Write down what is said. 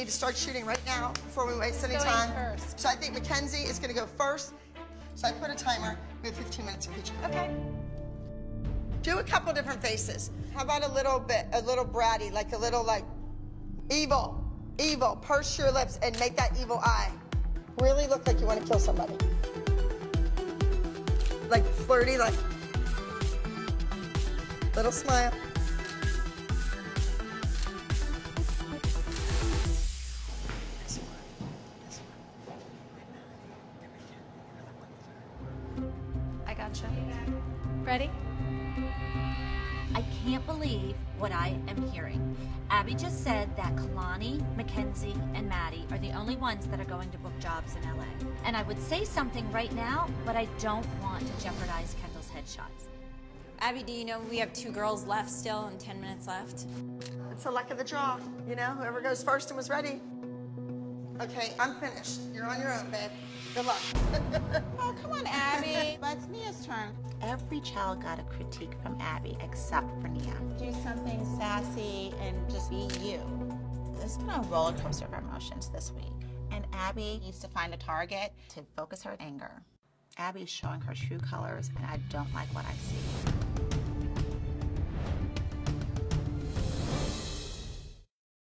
need to start shooting right now before we waste any time. first? So I think Mackenzie is going to go first. So I put a timer. We have 15 minutes each. Okay. Do a couple different faces. How about a little bit, a little bratty, like a little like evil, evil. Purse your lips and make that evil eye. Really look like you want to kill somebody. Like flirty, like little smile. Gotcha. Ready? I can't believe what I am hearing. Abby just said that Kalani, Mackenzie, and Maddie are the only ones that are going to book jobs in LA. And I would say something right now, but I don't want to jeopardize Kendall's headshots. Abby, do you know we have two girls left still and 10 minutes left? It's the luck of the draw, you know? Whoever goes first and was ready. Okay, I'm finished. You're on your own, babe. Good luck. Oh, come on, Abby. but it's Nia's turn. Every child got a critique from Abby except for Nia. Do something sassy and just be you. It's been a roller coaster of emotions this week. And Abby needs to find a target to focus her anger. Abby's showing her true colors, and I don't like what I see.